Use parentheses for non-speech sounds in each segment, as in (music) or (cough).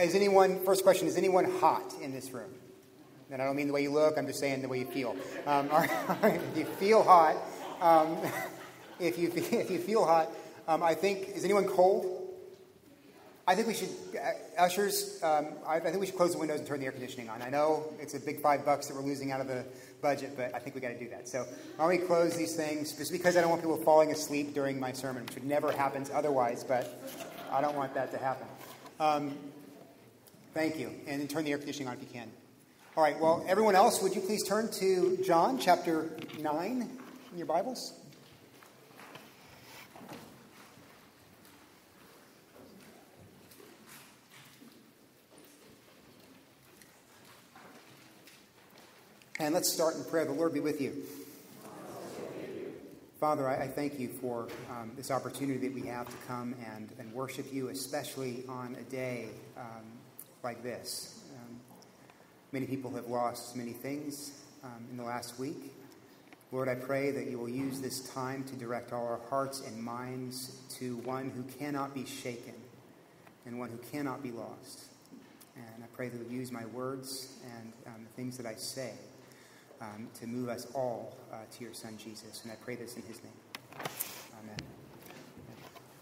Is anyone, first question, is anyone hot in this room? And I don't mean the way you look, I'm just saying the way you feel. Um, (laughs) if you feel hot, um, (laughs) if, you, (laughs) if you feel hot, um, I think, is anyone cold? I think we should, uh, ushers, um, I, I, think we should close the windows and turn the air conditioning on. I know it's a big five bucks that we're losing out of the budget, but I think we got to do that. So why don't we close these things, just because I don't want people falling asleep during my sermon, which never happens otherwise, but I don't want that to happen. Thank you. And then turn the air conditioning on if you can. All right, well, everyone else, would you please turn to John chapter 9 in your Bibles? And let's start in prayer. The Lord be with you. Father, I, I thank you for um, this opportunity that we have to come and, and worship you, especially on a day um, like this. Um, many people have lost many things um, in the last week. Lord, I pray that you will use this time to direct all our hearts and minds to one who cannot be shaken and one who cannot be lost. And I pray that you'll use my words and um, the things that I say um, to move us all uh, to your Son, Jesus. And I pray this in his name. Amen.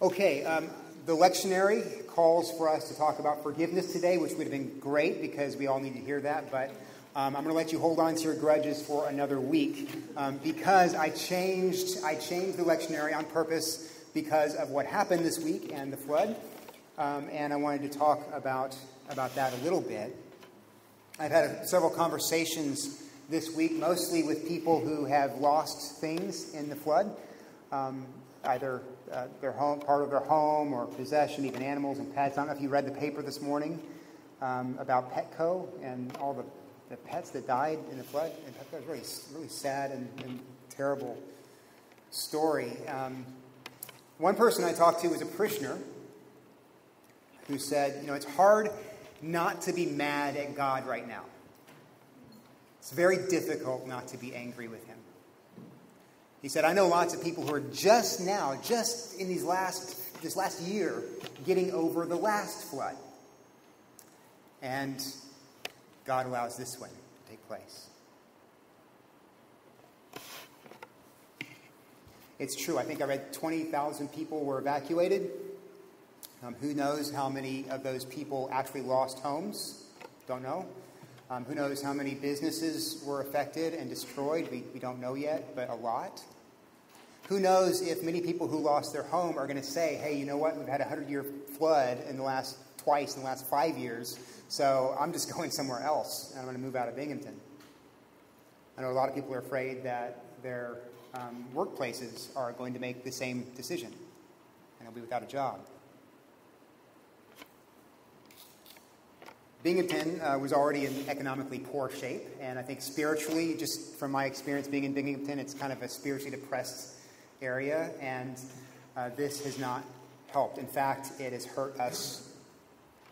Okay, um, the lectionary calls for us to talk about forgiveness today, which would have been great because we all need to hear that. But um, I'm going to let you hold on to your grudges for another week um, because I changed, I changed the lectionary on purpose because of what happened this week and the flood. Um, and I wanted to talk about, about that a little bit. I've had a, several conversations this week, mostly with people who have lost things in the flood, um, either uh, their home, part of their home or possession, even animals and pets. I don't know if you read the paper this morning um, about Petco and all the, the pets that died in the flood. And Petco was really, really sad and, and terrible story. Um, one person I talked to was a parishioner who said, you know, it's hard not to be mad at God right now. It's very difficult not to be angry with him. He said, I know lots of people who are just now, just in these last, this last year, getting over the last flood. And God allows this one to take place. It's true. I think I read 20,000 people were evacuated. Um, who knows how many of those people actually lost homes? Don't know. Um, who knows how many businesses were affected and destroyed? We, we don't know yet, but a lot. Who knows if many people who lost their home are going to say, hey, you know what? We've had a 100 year flood in the last twice in the last five years, so I'm just (laughs) going somewhere else and I'm going to move out of Binghamton. I know a lot of people are afraid that their um, workplaces are going to make the same decision and they'll be without a job. Binghamton uh, was already in economically poor shape, and I think spiritually, just from my experience being in Binghamton, it's kind of a spiritually depressed area, and uh, this has not helped. In fact, it has hurt us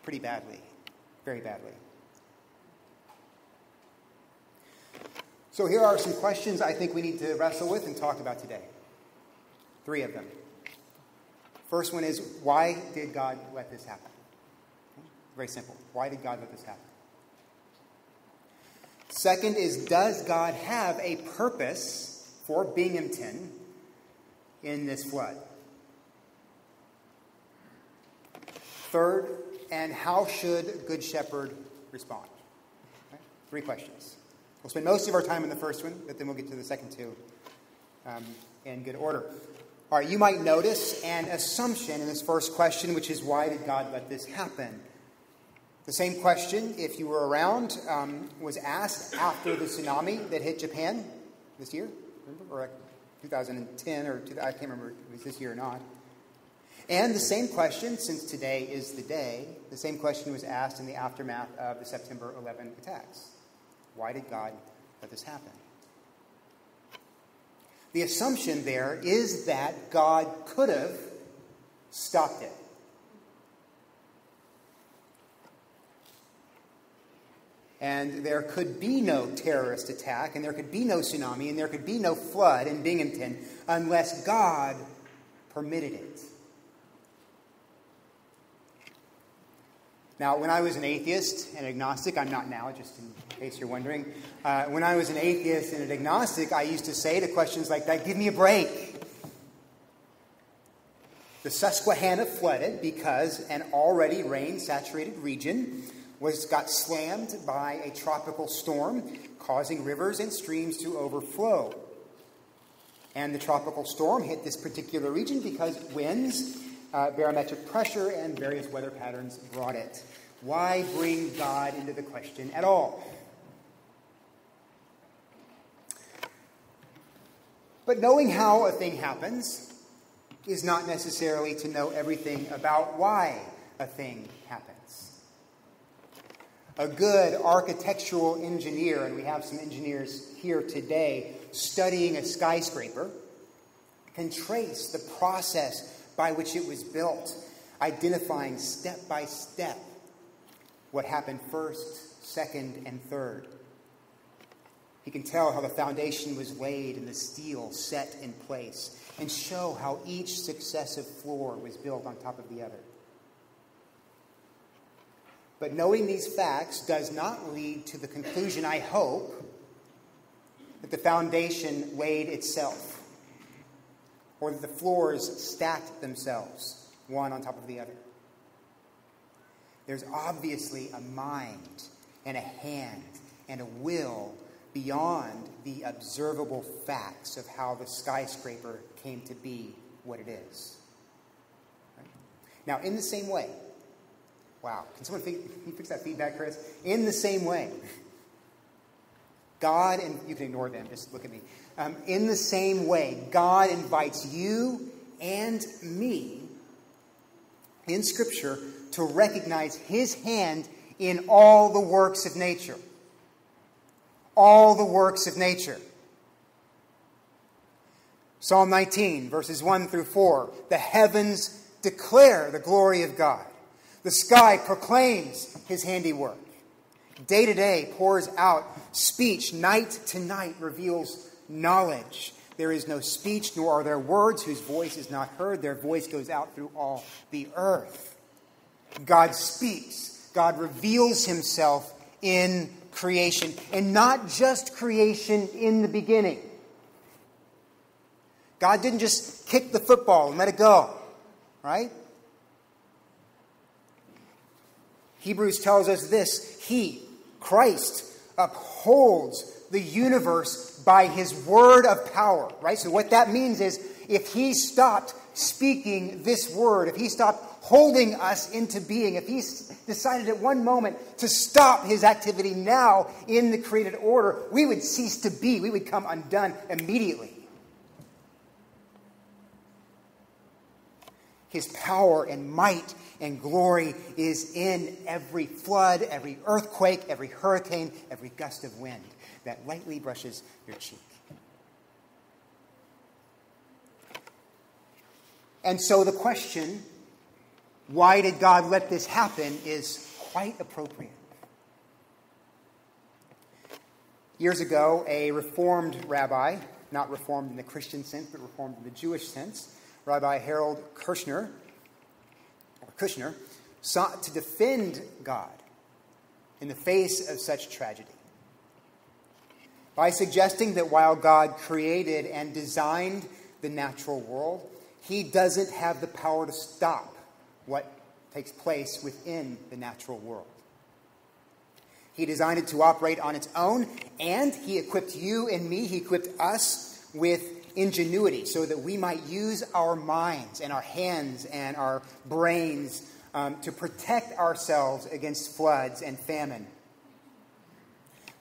pretty badly, very badly. So, here are some questions I think we need to wrestle with and talk about today. Three of them. First one is why did God let this happen? Very simple. Why did God let this happen? Second is, does God have a purpose for Binghamton in this flood? Third, and how should Good Shepherd respond? Okay. Three questions. We'll spend most of our time in the first one, but then we'll get to the second two um, in good order. All right, you might notice an assumption in this first question, which is why did God let this happen? The same question, if you were around, um, was asked after the tsunami that hit Japan this year, remember? or 2010, or two, I can't remember if it was this year or not. And the same question, since today is the day, the same question was asked in the aftermath of the September 11 attacks. Why did God let this happen? The assumption there is that God could have stopped it. And there could be no terrorist attack, and there could be no tsunami, and there could be no flood in Binghamton unless God permitted it. Now, when I was an atheist and agnostic, I'm not now, just in case you're wondering. Uh, when I was an atheist and an agnostic, I used to say to questions like that, give me a break. The Susquehanna flooded because an already rain saturated region was, got slammed by a tropical storm, causing rivers and streams to overflow. And the tropical storm hit this particular region because winds uh, barometric pressure and various weather patterns brought it. Why bring God into the question at all? But knowing how a thing happens is not necessarily to know everything about why a thing. A good architectural engineer, and we have some engineers here today studying a skyscraper, can trace the process by which it was built, identifying step by step what happened first, second, and third. He can tell how the foundation was laid and the steel set in place, and show how each successive floor was built on top of the other. But knowing these facts does not lead to the conclusion, I hope, that the foundation laid itself or that the floors stacked themselves, one on top of the other. There's obviously a mind and a hand and a will beyond the observable facts of how the skyscraper came to be what it is. Right? Now, in the same way, wow, can someone fix that feedback, Chris? In the same way, God, and you can ignore them, just look at me. Um, in the same way, God invites you and me in Scripture to recognize His hand in all the works of nature. All the works of nature. Psalm 19, verses 1 through 4. The heavens declare the glory of God, the sky proclaims His handiwork. Day to day pours out speech, night to night reveals knowledge. There is no speech, nor are there words whose voice is not heard. Their voice goes out through all the earth. God speaks, God reveals himself in creation, and not just creation in the beginning. God didn't just kick the football and let it go, right? Hebrews tells us this He, Christ, upholds the universe by his word of power, right? So, what that means is if he stopped speaking this word, if he stopped holding us into being, if he decided at one moment to stop his activity now in the created order, we would cease to be. We would come undone immediately. His power and might and glory is in every flood, every earthquake, every hurricane, every gust of wind that lightly brushes your cheek. And so the question, why did God let this happen, is quite appropriate. Years ago, a reformed rabbi, not reformed in the Christian sense, but reformed in the Jewish sense, Rabbi Harold Kushner, Kushner, sought to defend God in the face of such tragedy by suggesting that while God created and designed the natural world, he doesn't have the power to stop what takes place within the natural world. He designed it to operate on its own, and he equipped you and me, he equipped us with ingenuity so that we might use our minds and our hands and our brains um, to protect ourselves against floods and famine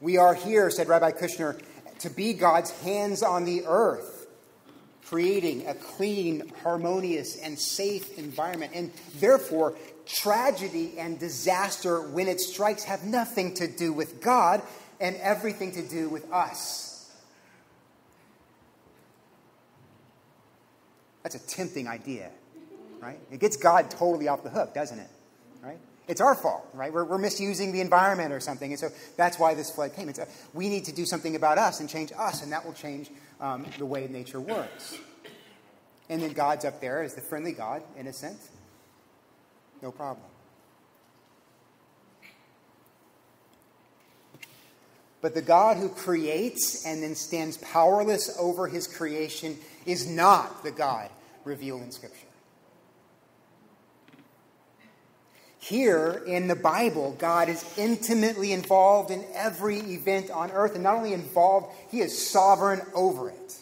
we are here, said Rabbi Kushner, to be God's hands on the earth, creating a clean, harmonious, and safe environment. And therefore, tragedy and disaster, when it strikes, have nothing to do with God and everything to do with us. That's a tempting idea, right? It gets God totally off the hook, doesn't it? Right? It's our fault, right? We're, we're misusing the environment or something. And so that's why this flood came. It's, a, we need to do something about us and change us, and that will change um, the way nature works. And then God's up there as the friendly God, in a sense. No problem. But the God who creates and then stands powerless over his creation is not the God revealed in Scripture. Here in the Bible, God is intimately involved in every event on earth, and not only involved, he is sovereign over it.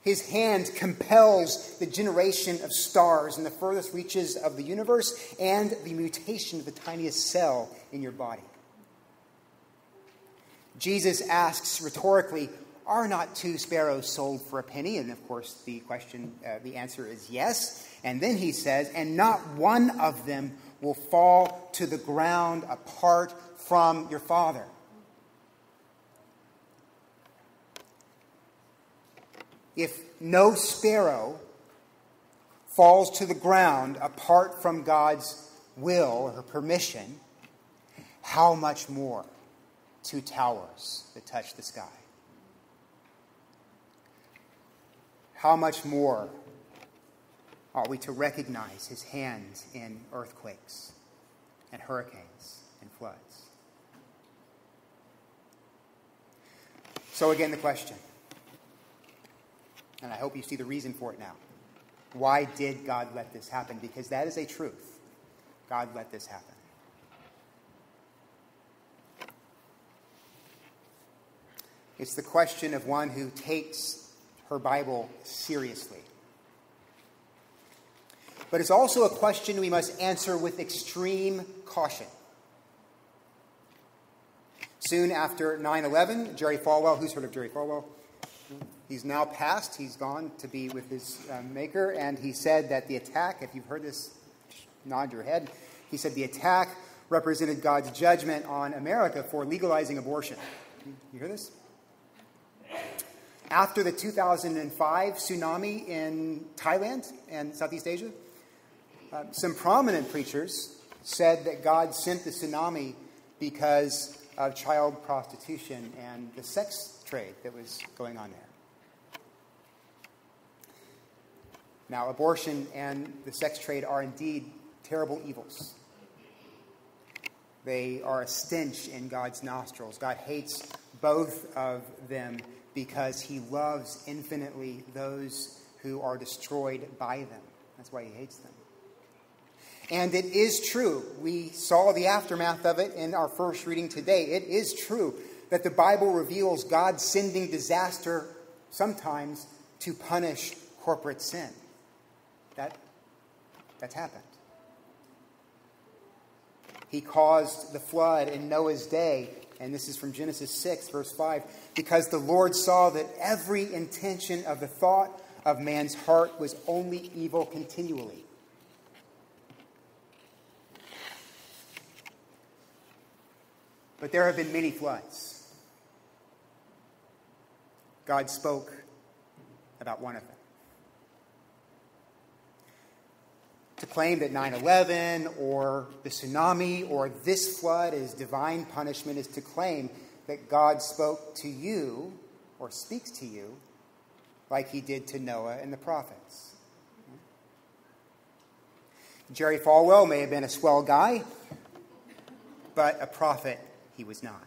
His hand compels the generation of stars in the furthest reaches of the universe and the mutation of the tiniest cell in your body. Jesus asks rhetorically, Are not two sparrows sold for a penny? And of course, the question, uh, the answer is yes. And then he says, And not one of them will fall to the ground apart from your Father. if no sparrow falls to the ground apart from God's will or permission, how much more two towers that touch the sky? How much more are we to recognize his hand in earthquakes and hurricanes and floods? So, again, the question and I hope you see the reason for it now. Why did God let this happen? Because that is a truth. God let this happen. It's the question of one who takes her Bible seriously. But it's also a question we must answer with extreme caution. Soon after 9 11, Jerry Falwell, who's heard of Jerry Falwell? He's now passed. He's gone to be with his uh, maker. And he said that the attack, if you've heard this, nod your head. He said the attack represented God's judgment on America for legalizing abortion. You hear this? After the 2005 tsunami in Thailand and Southeast Asia, uh, some prominent preachers said that God sent the tsunami because of child prostitution and the sex trade that was going on there. Now, abortion and the sex trade are indeed terrible evils. They are a stench in God's nostrils. God hates both of them because he loves infinitely those who are destroyed by them. That's why he hates them. And it is true. We saw the aftermath of it in our first reading today. It is true that the Bible reveals God sending disaster sometimes to punish corporate sin. That, that's happened. He caused the flood in Noah's day, and this is from Genesis 6, verse 5, because the Lord saw that every intention of the thought of man's heart was only evil continually. But there have been many floods. God spoke about one of them. Claim that 9 11 or the tsunami or this flood is divine punishment is to claim that God spoke to you or speaks to you like he did to Noah and the prophets. Jerry Falwell may have been a swell guy, but a prophet he was not.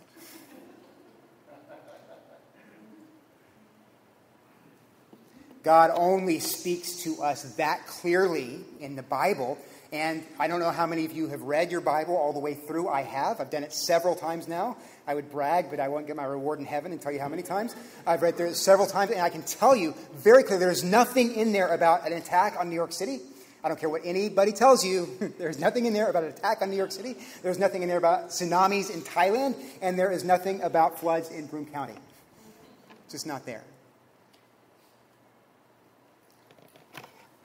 God only speaks to us that clearly in the Bible. And I don't know how many of you have read your Bible all the way through. I have. I've done it several times now. I would brag, but I won't get my reward in heaven and tell you how many times. I've read there several times, and I can tell you very clearly there's nothing in there about an attack on New York City. I don't care what anybody tells you. (laughs) There's nothing in there about an attack on New York City. There's nothing in there about tsunamis in Thailand. And there is nothing about floods in Broome County. It's just not there.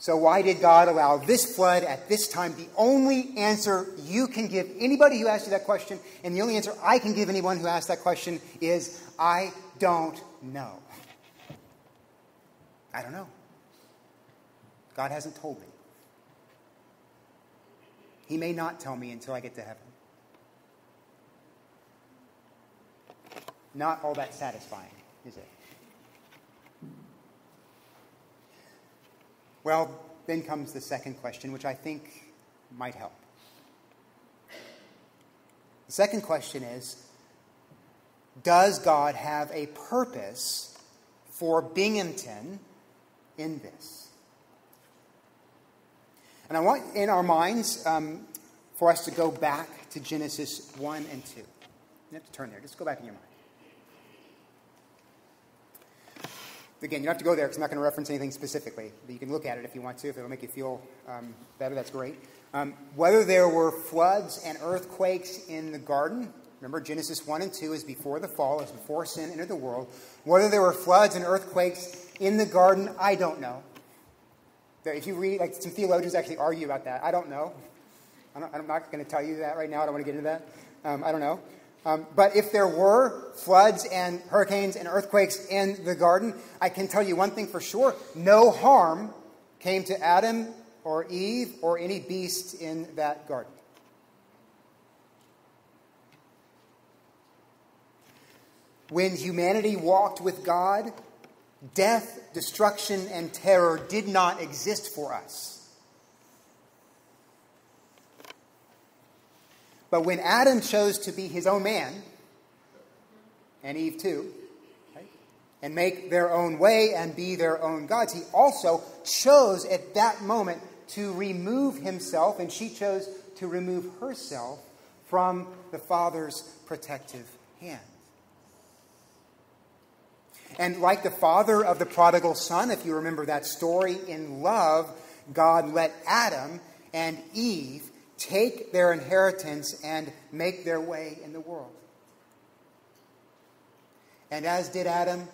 So, why did God allow this flood at this time? The only answer you can give anybody who asks you that question, and the only answer I can give anyone who asks that question is I don't know. I don't know. God hasn't told me. He may not tell me until I get to heaven. Not all that satisfying, is it? Well, then comes the second question, which I think might help. The second question is does God have a purpose for Binghamton in this? And I want in our minds um, for us to go back to Genesis 1 and 2. You have to turn there. Just go back in your mind. Again, you don't have to go there because I'm not going to reference anything specifically, but you can look at it if you want to. If it'll make you feel um, better, that's great. Um, whether there were floods and earthquakes in the garden, remember Genesis 1 and 2 is before the fall, is before sin entered the world. Whether there were floods and earthquakes in the garden, I don't know. If you read, like some theologians actually argue about that. I don't know. I am not going to tell you that right now. I don't want to get into that. Um, I don't know. Um, but if there were floods and hurricanes and earthquakes in the garden, I can tell you one thing for sure no harm came to Adam or Eve or any beast in that garden. When humanity walked with God, death, destruction, and terror did not exist for us. But when Adam chose to be his own man, and Eve too, and make their own way and be their own gods, he also chose at that moment to remove himself, and she chose to remove herself from the Father's protective hand. And like the father of the prodigal son, if you remember that story, in love, God let Adam and Eve take their inheritance and make their way in the world. And as did Adam,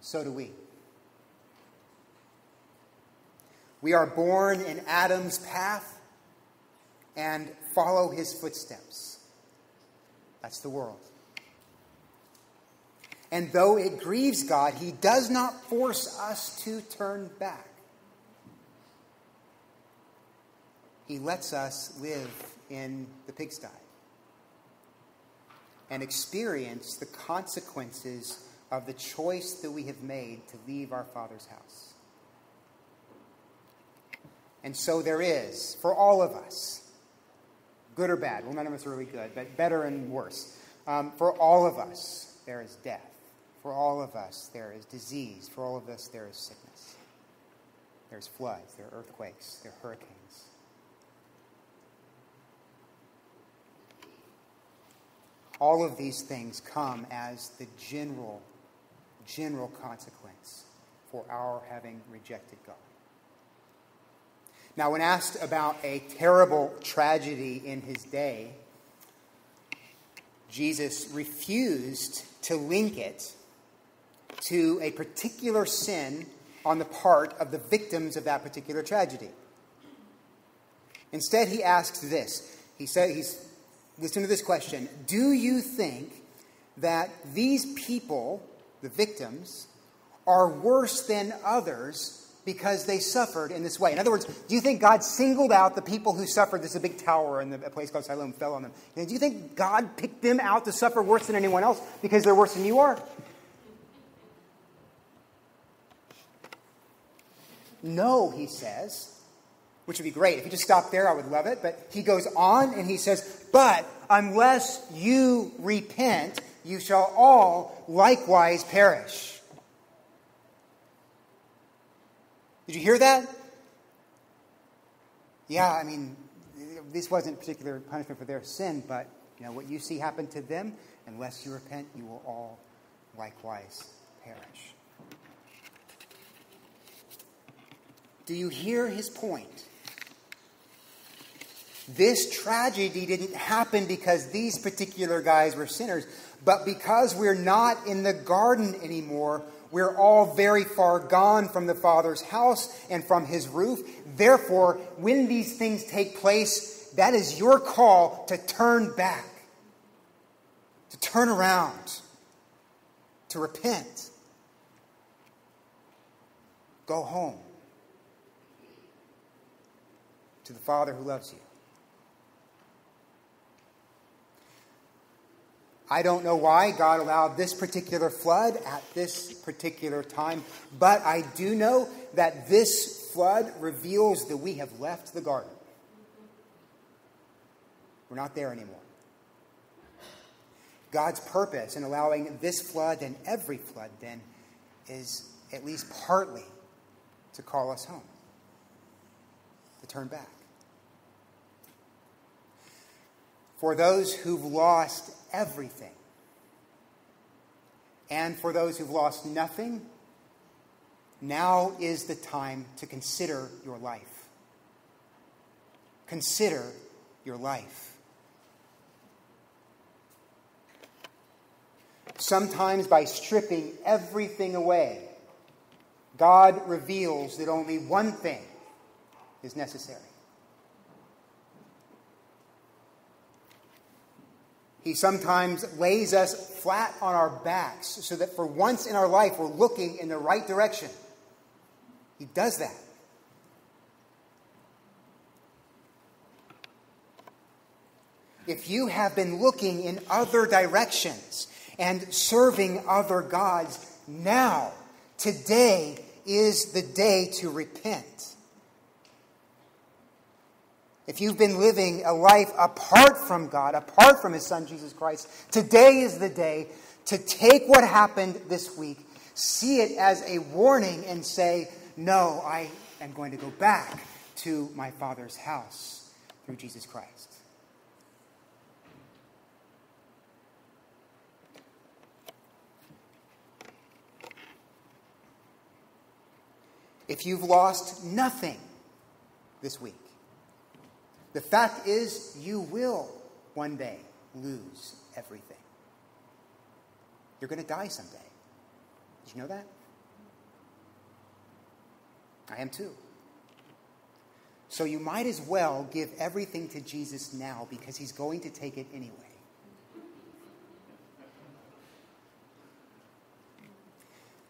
so do we. We are born in Adam's path and follow his footsteps. That's the world. And though it grieves God, he does not force us to turn back. He lets us live in the pigsty and experience the consequences of the choice that we have made to leave our Father's house. And so there is, for all of us, good or bad, well, none of us are really good, but better and worse. Um, for all of us, there is death. For all of us, there is disease. For all of us, there is sickness. There's floods, there are earthquakes, there are hurricanes. All of these things come as the general, general consequence for our having rejected God. Now, when asked about a terrible tragedy in his day, Jesus refused to link it to a particular sin on the part of the victims of that particular tragedy. Instead, he asks this. He said, he's listen to this question Do you think that these people, the victims, are worse than others because they suffered in this way? In other words, do you think God singled out the people who suffered? There's a big tower in a place called Siloam fell on them. do you think God picked them out to suffer worse than anyone else because they're worse than you are? No, he says which would be great. If you just stop there, I would love it. But he goes on and he says, But unless you repent, you shall all likewise perish. Did you hear that? Yeah, I mean, this wasn't particular punishment for their sin, but you know what you see happen to them, unless you repent, you will all likewise perish. Do you hear his point? This tragedy didn't happen because these particular guys were sinners, but because we're not in the garden anymore, we're all very far gone from the Father's house and from his roof. Therefore, when these things take place, that is your call to turn back, to turn around, to repent. Go home to the Father who loves you. I don't know why God allowed this particular flood at this particular time, but I do know that this flood reveals that we have left the garden. We're not there anymore. God's purpose in allowing this flood and every flood then is at least partly to call us home, to turn back. For those who've lost everything, and for those who've lost nothing, now is the time to consider your life. Consider your life. Sometimes, by stripping everything away, God reveals that only one thing is necessary. He sometimes lays us flat on our backs so that for once in our life we're looking in the right direction. He does that. If you have been looking in other directions and serving other gods, now, today is the day to repent. If you've been living a life apart from God, apart from His Son Jesus Christ, today is the day to take what happened this week, see it as a warning, and say, No, I am going to go back to my Father's house through Jesus Christ. If you've lost nothing this week, the fact is, you will one day lose everything. You're going to die someday. Did you know that? I am too. So you might as well give everything to Jesus now because he's going to take it anyway.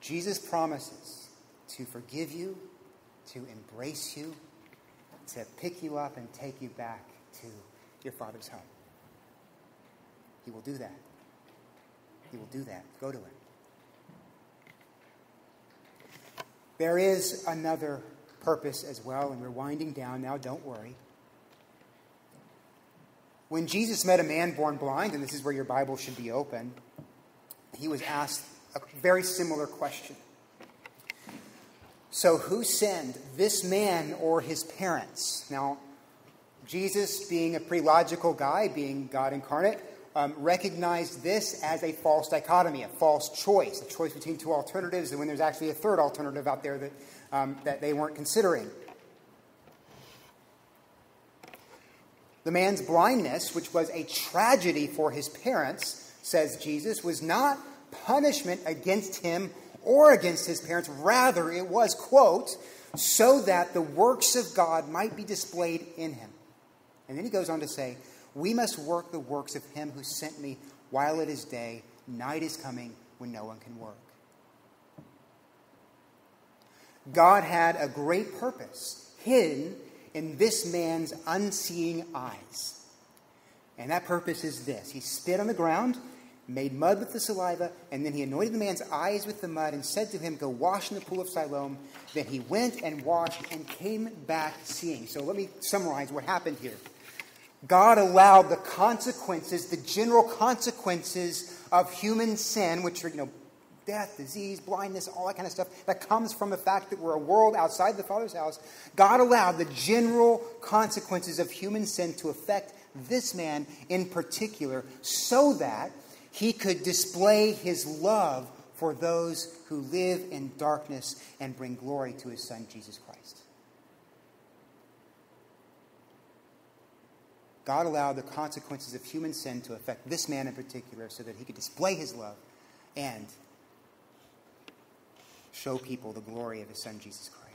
Jesus promises to forgive you, to embrace you, to pick you up and take you back to your Father's home. He will do that. He will do that. Go to Him. There is another purpose as well, and we're winding down now, don't worry. When Jesus met a man born blind, and this is where your Bible should be open, he was asked a very similar question. So, who sinned, this man or his parents? Now, Jesus, being a pretty logical guy, being God incarnate, um, recognized this as a false dichotomy, a false choice, a choice between two alternatives, and when there's actually a third alternative out there that, um, that they weren't considering. The man's blindness, which was a tragedy for his parents, says Jesus, was not punishment against him or against his parents. Rather, it was, quote, so that the works of God might be displayed in him. And then he goes on to say, We must work the works of him who sent me while it is day. Night is coming when no one can work. God had a great purpose hidden in this man's unseeing eyes. And that purpose is this He spit on the ground made mud with the saliva, and then he anointed the man's eyes with the mud and said to him, Go wash in the pool of Siloam. Then he went and washed and came back seeing. So let me summarize what happened here. God allowed the consequences, the general consequences of human sin, which are, you know, death, disease, blindness, all that kind of stuff that comes from the fact that we're a world outside the Father's house. God allowed the general consequences of human sin to affect this man in particular so that he could display his love for those who live in darkness and bring glory to his son, Jesus Christ. God allowed the consequences of human sin to affect this man in particular so that he could display his love and show people the glory of his son, Jesus Christ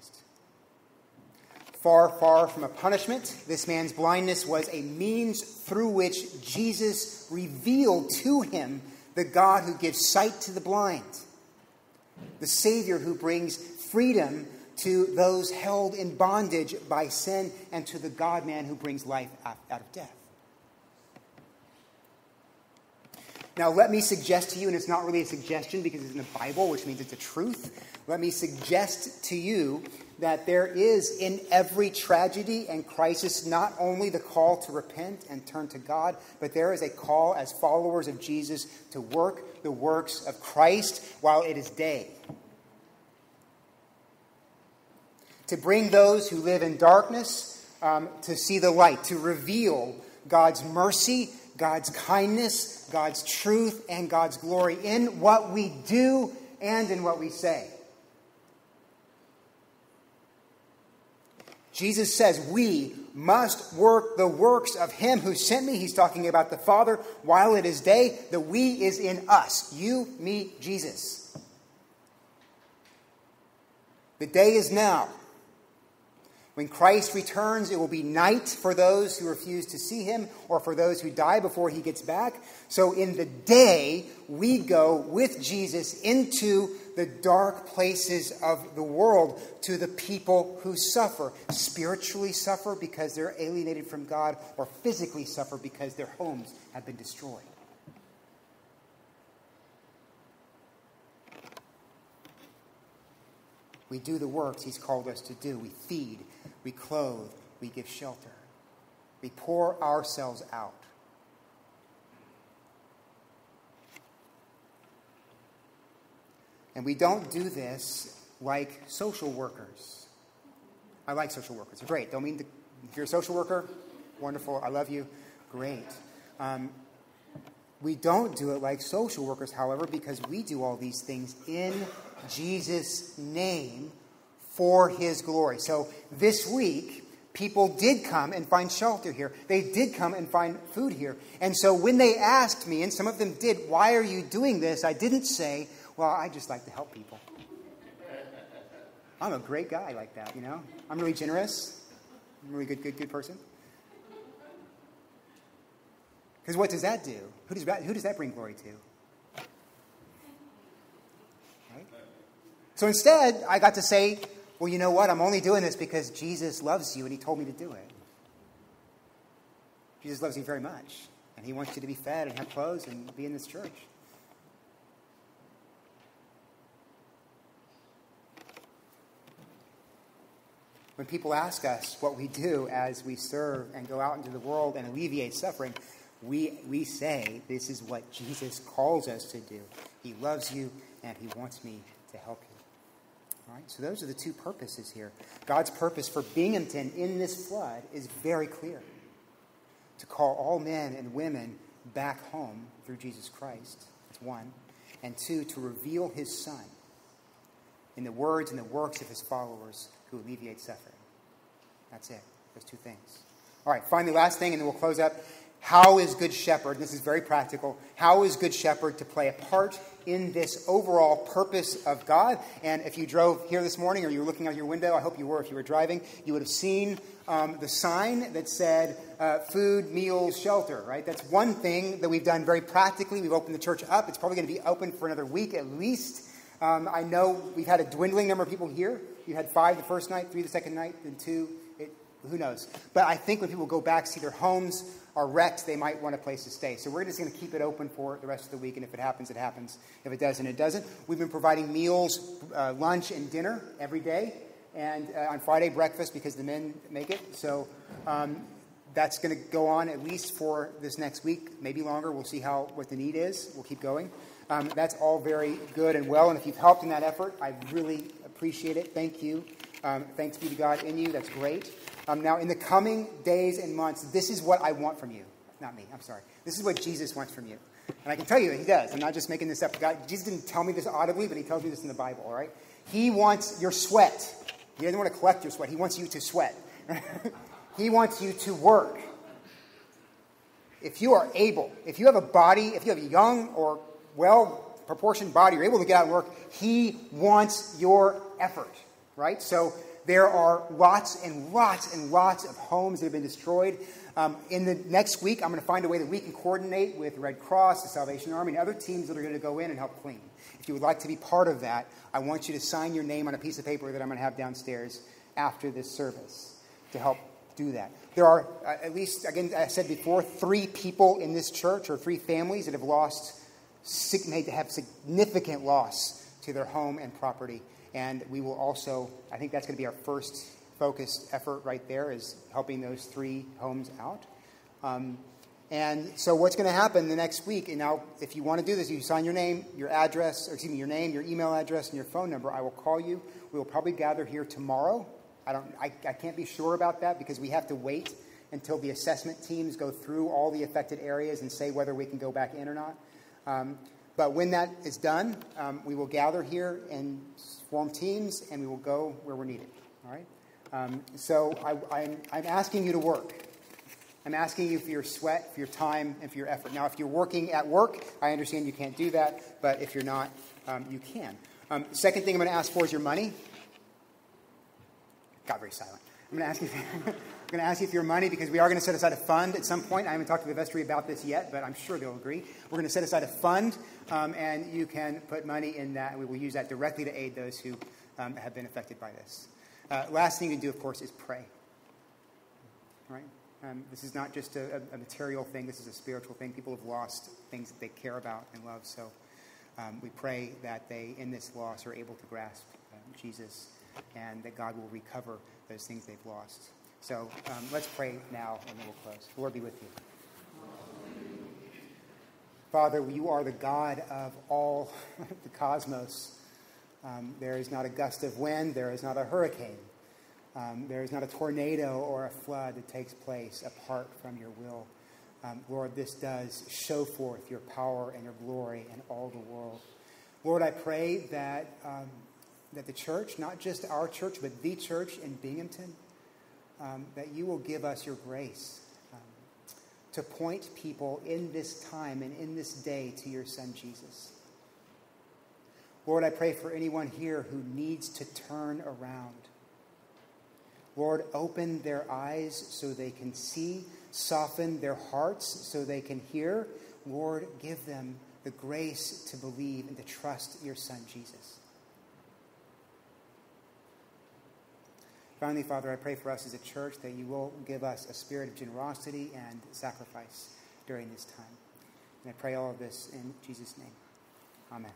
far, far from a punishment. This man's blindness was a means through which Jesus revealed to him the God who gives sight to the blind, the Savior who brings freedom to those held in bondage by sin, and to the God man who brings life out of death. Now, let me suggest to you, and it's not really a suggestion because it's in the Bible, which means it's a truth. Let me suggest to you that there is in every tragedy and crisis not only the call to repent and turn to God, but there is a call as followers of Jesus to work the works of Christ while it is day. To bring those who live in darkness um, to see the light, to reveal God's mercy, God's kindness, God's truth, and God's glory in what we do and in what we say. Jesus says, We must work the works of him who sent me. He's talking about the Father while it is day. The we is in us. You, me, Jesus. The day is now. When Christ returns, it will be night for those who refuse to see him or for those who die before he gets back. So in the day, we go with Jesus into the dark places of the world to the people who suffer. Spiritually suffer because they're alienated from God, or physically suffer because their homes have been destroyed. We do the works He's called us to do. We feed, we clothe, we give shelter, we pour ourselves out. And we don't do this like social workers. I like social workers. They're great. Don't mean to, if you're a social worker, wonderful. I love you. Great. Um, we don't do it like social workers, however, because we do all these things in Jesus' name for his glory. So this week, people did come and find shelter here. They did come and find food here. And so when they asked me, and some of them did, why are you doing this? I didn't say, well, I just like to help people. I'm a great guy like that, you know? I'm really generous. I'm a really good, good, good person. Because what does that do? Who does that, who does that bring glory to? Right? So instead, I got to say, well, you know what? I'm only doing this because Jesus loves you and he told me to do it. Jesus loves you very much, and he wants you to be fed and have clothes and be in this church. When people ask us what we do as we serve and go out into the world and alleviate suffering, we, we say this is what Jesus calls us to do. He loves you and he wants me to help you. So those are the two purposes here. God's purpose for Binghamton in this flood is very clear to call all men and women back home through Jesus Christ. That's one. And two, to reveal his Son in the words and the works of his followers who alleviate suffering. That's it. Those two things. All right, finally, last thing, and then we'll close up. How is Good Shepherd, this is very practical, how is Good Shepherd to play a part in this overall purpose of God? And if you drove here this morning or you were looking out your window, I hope you were if you were driving, you would have seen um, the sign that said uh, food, meals, shelter, right? That's one thing that we've done very practically. We've opened the church up. It's probably going to be open for another week at least. Um, I know we've had a dwindling number of people here. You had five the first night, three the second night, then two It, who knows? But I think when people go back, see their homes are wrecked, they might want a place to stay. So we're just going to keep it open for the rest of the week, and if it happens, it happens. If it doesn't, it doesn't. We've been providing meals, uh, lunch, and dinner every day, and uh, on Friday, breakfast because the men make it. So um, that's going to go on at least for this next week, maybe longer. We'll see how what the need is. We'll keep going. Um, that's all very good and well, and if you've helped in that effort, I really appreciate it. Thank you. Um, thanks be to God in you. That's great. Um, now, in the coming days and months, this is what I want from you. Not me, I'm sorry. This is what Jesus wants from you. And I can tell you he does. I'm not just making this up. God, Jesus didn't tell me this audibly, but he tells me this in the Bible, all right? He wants your sweat. He doesn't want to collect your sweat. He wants you to sweat. (laughs) he wants you to work. If you are able, if you have a body, if you have a young or well proportioned body, you're able to get out and work, he wants your effort, right? So there are lots and lots and lots of homes that have been destroyed. Um, in the next week, I'm going to find a way that we can coordinate with Red Cross, the Salvation Army, and other teams that are going to go in and help clean. If you would like to be part of that, I want you to sign your name on a piece of paper that I'm going to have downstairs after this service to help do that. There are, uh, at least, again, I said before, three people in this church or three families that have lost have significant loss to their home and property. And we will also, I think that's going to be our first focused effort right there, is helping those three homes out. Um, and so, what's going to happen the next week? And now, if you want to do this, you sign your name, your address, or excuse me, your name, your email address, and your phone number. I will call you. We will probably gather here tomorrow. I don't. I, I can't be sure about that because we have to wait until the assessment teams go through all the affected areas and say whether we can go back in or not. Um, but when that is done, um, we will gather here and form teams, and we will go where we're needed. All right. Um, so I, I'm, I'm asking you to work. I'm asking you for your sweat, for your time, and for your effort. Now, if you're working at work, I understand you can't do that, but if you're not, um, you can. Um, second thing I'm going to ask for is your money. Got very silent. I'm going to ask you. (laughs) I'm going to ask you for your money because we are going to set aside a fund at some point. I haven't talked to the vestry about this yet, but I'm sure they'll agree. We're going to set aside a fund, um, and you can put money in that. We will use that directly to aid those who um, have been affected by this. Uh, last thing you can do, of course, is pray. Right? Um, this is not just a, a, material thing, this is a spiritual thing. People have lost things that they care about and love. So um, we pray that they, in this loss, are able to grasp um, Jesus and that God will recover those things they've lost. So um, let's pray now and then we'll close. Lord be with you. Father, you are the God of all (laughs) the cosmos. Um, there is not a gust of wind, there is not a hurricane. Um, there is not a tornado or a flood that takes place apart from your will. Um, Lord, this does show forth your power and your glory in all the world. Lord, I pray that, um, that the church, not just our church, but the church in Binghamton, um, that you will give us your grace um, to point people in this time and in this day to your Son, Jesus. Lord, I pray for anyone here who needs to turn around. Lord, open their eyes so they can see, soften their hearts so they can hear. Lord, give them the grace to believe and to trust your Son, Jesus. Finally, Father, I pray for us as a church that you will give us a spirit of generosity and sacrifice during this time. And I pray all of this in Jesus' name. Amen.